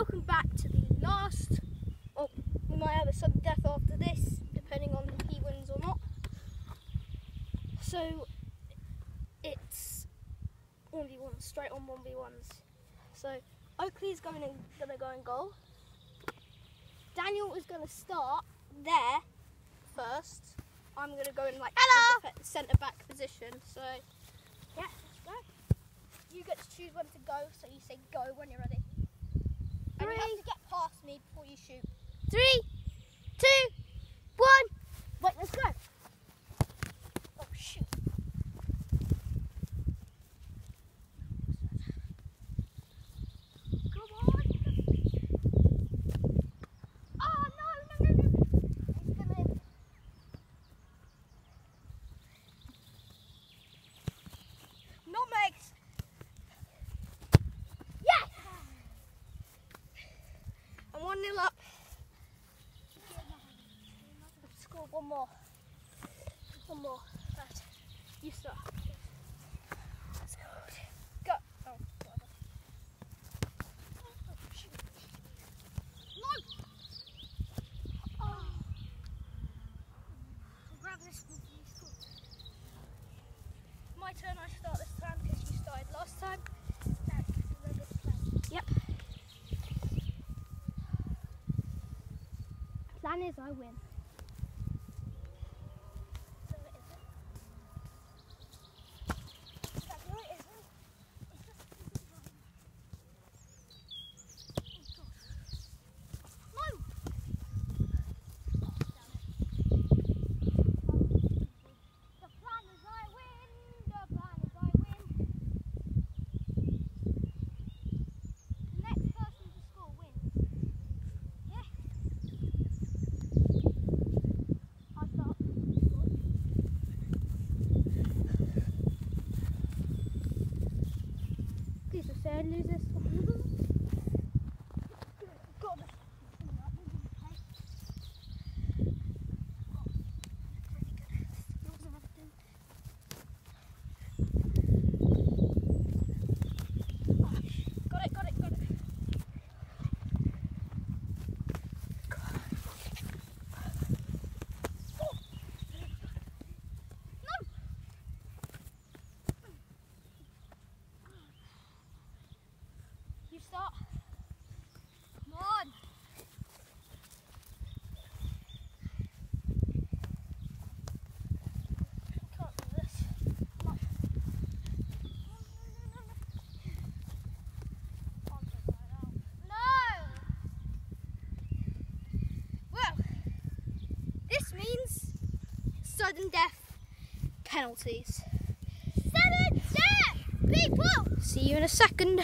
welcome back to the last. Oh, we might have a sudden death after this, depending on if he wins or not. So it's one v one, straight on one v ones. So Oakley's going in, gonna go in goal. Daniel is gonna start there first. I'm gonna go in like centre back position. So yeah, let's go. You get to choose when to go, so you say go when you're ready. And you have Three. to get past me before you shoot. Three, two, one. Wait, let's go. 1 up. Let's score one more. One more. Right. You start. Let's go. Go. Oh, oh No! Oh. Grab this one. My turn, I start this. Plan is I win. So it isn't. That's no, it isn't. It's just Oh god. No! Oh, damn it. The plan is I win. The plan is I win. The next person to score wins. Yeah. I start. Please don't say I lose this one. God. Got it, got it, got it. No! You start. Come on. Can't do this. Come on. No! Well, this means sudden death penalties. Sudden death, people! See you in a second.